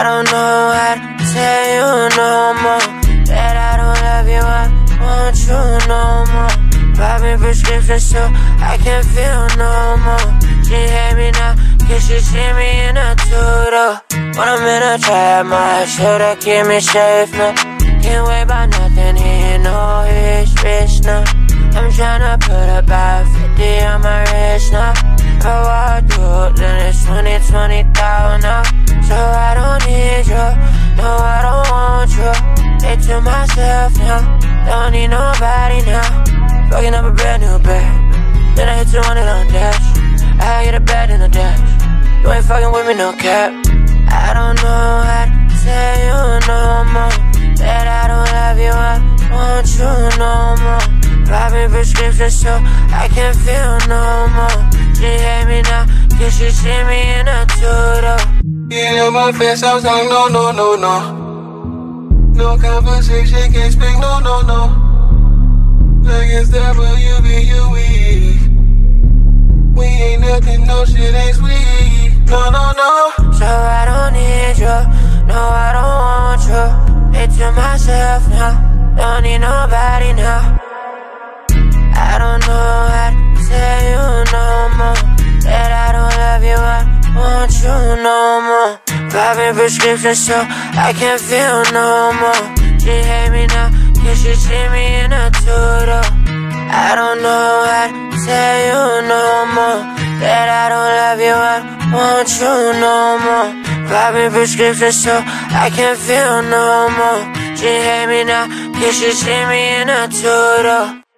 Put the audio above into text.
I don't know how to tell you no more. That I don't love you, I want you no more. Popping prescriptions so I can't feel no more. She hate me now, cause she see me in a turtle When I'm in a trap, my shoulder keep me safe now Can't wait by nothing, he no his bitch now I'm tryna put about 50 on my wrist now I walk through, then it's 20, myself now, don't need nobody now. Fucking up a brand new bed. Then I hit 200 on dash. I get a bed in the dash. You ain't fucking with me, no cap. I don't know how to tell you no more. That I don't love you, I want you no more. Popping prescriptions so I can't feel no more. She hate me now, cause she see me in a Yeah, in my face, I was like, no, no, no, no No conversation, can't speak, no, no, no. Like it's W-B-U-E We. Ain't nothing, no shit ain't sweet. No, no, no. So I don't need you, no I don't want you It's to myself now, don't need nobody now. I don't know how to tell you no more. That I don't love you, I want you no more Popping prescriptions so I can't feel no more. She hate me now, cause she see me in a tutor? I don't know how to tell you no more. That I don't love you, I want you no more. Popping prescriptions so I can't feel no more. She hate me now, cause she see me in a tutor